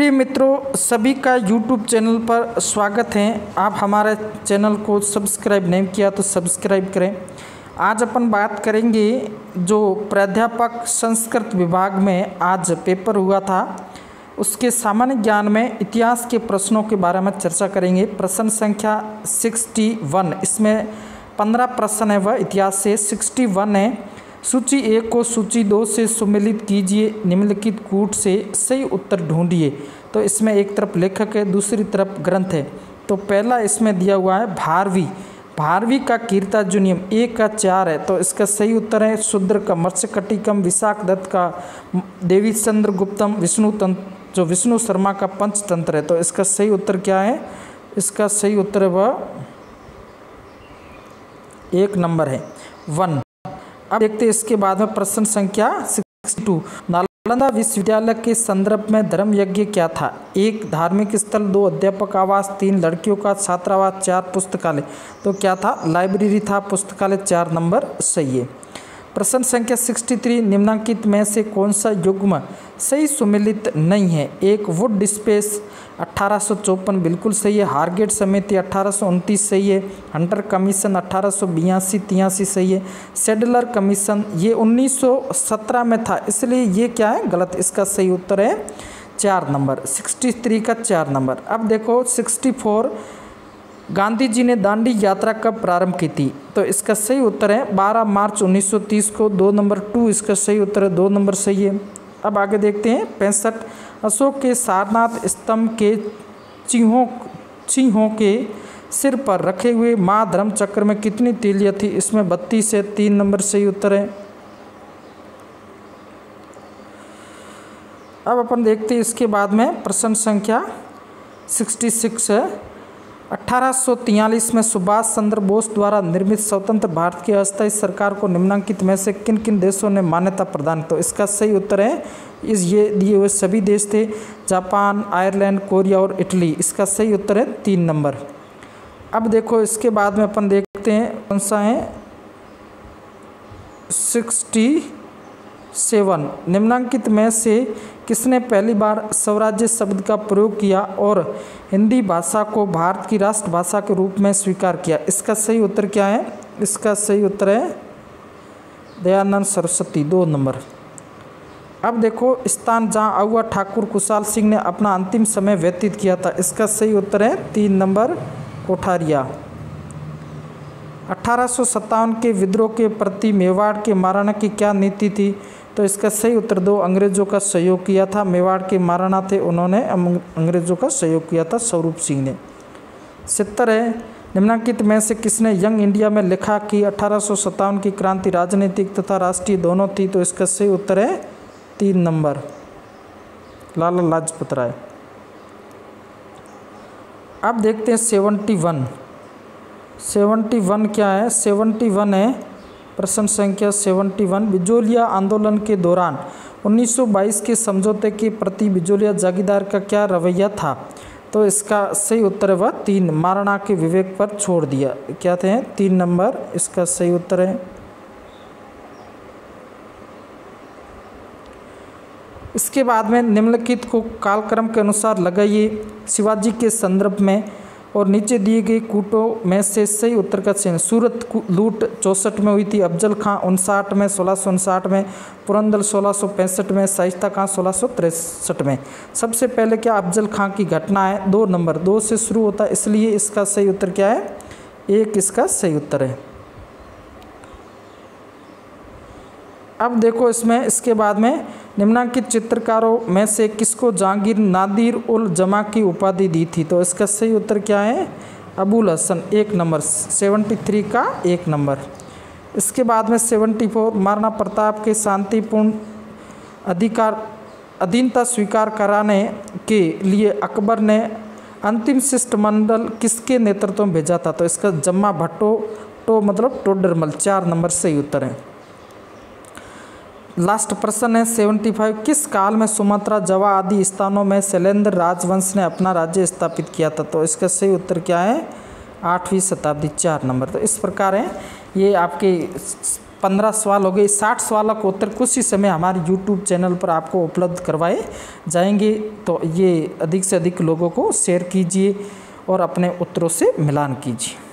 प्रिय मित्रों, सभी का YouTube चैनल पर स्वागत है। आप हमारे चैनल को सब्सक्राइब नहीं किया तो सब्सक्राइब करें। आज अपन बात करेंगे जो प्राध्यापक संस्कृत विभाग में आज पेपर हुआ था, उसके सामान्य ज्ञान में इतिहास के प्रश्नों के बारे में चर्चा करेंगे। प्रश्न संख्या सिक्सटी वन, इसमें पंद्रह प्रश्न है, वह इतिहास से सिक्सटी वन है। सूची एक को सूची दो से सुमिलित कीजिए, निम्नलिखित कूट से सही उत्तर ढूंढिए। तो इसमें एक तरफ़ लेखक है, दूसरी तरफ़ ग्रंथ है। तो पहला इसमें दिया हुआ है, भारवी। भारवी का कीर्ता जुनियम एक का चार है तो इसका सही उत्तर है शुद्र का मत्स्य कटिकम विशाख दत्त का देवी चंद्र गुप्तम, विष्णु तंत्र जो विष्णु शर्मा का पंचतंत्र है। तो इसका सही उत्तर क्या है? इसका सही उत्तर वह एक नंबर है। वन। अब देखते हैं इसके बाद में प्रश्न संख्या सिक्सटी टू नालंदा विश्वविद्यालय के संदर्भ में धर्म यज्ञ क्या था? एक, धार्मिक स्थल, दो, अध्यापक आवास, तीन, लड़कियों का छात्रावास, चार, पुस्तकालय। तो क्या था? लाइब्रेरी था, पुस्तकालय, चार नंबर सही है। प्रश्न संख्या 63 निम्नांकित में से कौन सा युग्म सही सुमिलित नहीं है। एक वुड स्पेस अट्ठारह बिल्कुल सही है। हारगेट समिति अट्ठारह सही है। हंटर कमीशन अट्ठारह सौ सही है। सेडलर कमीशन ये 1917 में था, इसलिए ये क्या है? गलत। इसका सही उत्तर है चार नंबर। 63 का चार नंबर। अब देखो 64 गांधी जी ने दांडी यात्रा कब प्रारंभ की थी? तो इसका सही उत्तर है 12 मार्च 1930 को। दो नंबर टू, इसका सही उत्तर है। दो नंबर सही है। अब आगे देखते हैं। पैंसठ, अशोक के सारनाथ स्तंभ के चिन्हों चिन्हों के सिर पर रखे हुए माँ धर्म चक्र में कितनी तीलियाँ थी? इसमें बत्तीस से तीन नंबर सही उत्तर है। अब अपन देखते हैं इसके बाद में प्रश्न संख्या सिक्सटी सिक्स है। 1843 में सुभाष चंद्र बोस द्वारा निर्मित स्वतंत्र भारत की अस्थायी सरकार को निम्नांकित में से किन किन देशों ने मान्यता प्रदान तो इसका सही उत्तर है, इस ये दिए हुए सभी देश थे, जापान, आयरलैंड, कोरिया और इटली। इसका सही उत्तर है तीन नंबर। अब देखो, इसके बाद में अपन देखते हैं, कौन सा है? Sixty seven. निम्नांकित में से किसने पहली बार स्वराज्य शब्द का प्रयोग किया और हिंदी भाषा को भारत की राष्ट्रभाषा के रूप में स्वीकार किया? इसका सही उत्तर क्या है? इसका सही उत्तर है दयानंद सरस्वती, दो नंबर। अब देखो, स्थान जहाँ आउआ ठाकुर कुशाल सिंह ने अपना अंतिम समय व्यतीत किया था। इसका सही उत्तर है तीन नंबर, कोठारिया। अठारह सौ सत्तावन के विद्रोह के प्रति मेवाड़ के महाराणा की क्या नीति थी? तो इसका सही उत्तर दो, अंग्रेज़ों का सहयोग किया था। मेवाड़ के महाराणा थे उन्होंने अंग्रेज़ों का सहयोग किया था स्वरूप सिंह ने। सत्तर है, निम्नांकित में से किसने यंग इंडिया में लिखा कि अठारह सौ सत्तावन की क्रांति राजनीतिक तथा राष्ट्रीय दोनों थी तो इसका सही उत्तर है तीन नंबर। लाला लाजपत राय। अब देखते हैं सेवेंटी वन। सेवेंटी वन क्या है? सेवेंटी वन है प्रश्न संख्या सेवेंटी वन, बिजोलिया आंदोलन के दौरान 1922 के समझौते के प्रति बिजोलिया जागीरदार का क्या रवैया था? तो इसका सही उत्तर है तीन। महाराणा के विवेक पर छोड़ दिया। क्या थे? तीन नंबर। इसका सही उत्तर है। इसके बाद में निम्नलिखित को कालक्रम के अनुसार लगाइए। शिवाजी के संदर्भ में और नीचे दिए गए कूटों में से सही उत्तर का चयन सूरत लूट चौंसठ में हुई थी, अफजल खां उनसाठ में, सोलह में पुरंदल सोलह में शाइस्ता खां सोलह में। सबसे पहले क्या अफजल खां की घटना है? दो नंबर, दो से शुरू होता है, इसलिए इसका सही उत्तर क्या है? एक इसका सही उत्तर है। अब देखो इसमें, इसके बाद में, निम्नांकित चित्रकारों में से किसको जहांगीर नादिर उल जमा की उपाधि दी थी? तो इसका सही उत्तर क्या है? अबुल हसन, एक नंबर। सेवेंटी थ्री का एक नंबर। इसके बाद में सेवेंटी फोर महाराणा प्रताप के शांतिपूर्ण अधिकार, अधीनता स्वीकार कराने के लिए अकबर ने अंतिम शिष्टमंडल किसके नेतृत्व में भेजा था? तो इसका जम्मा भट्टो तो मतलब टोडरमल, चार नंबर सही उत्तर है। लास्ट प्रश्न है सेवेंटी फाइव। किस काल में सुमात्रा, जवा आदि स्थानों में शैलेंद्र राजवंश ने अपना राज्य स्थापित किया था? तो इसका सही उत्तर क्या है? आठवीं शताब्दी, चार नंबर। तो इस प्रकार है, ये आपके पंद्रह सवाल हो गए। साठ सवालों का उत्तर कुछ ही समय हमारे यूट्यूब चैनल पर आपको उपलब्ध करवाए जाएँगे। तो ये अधिक से अधिक लोगों को शेयर कीजिए और अपने उत्तरों से मिलान कीजिए।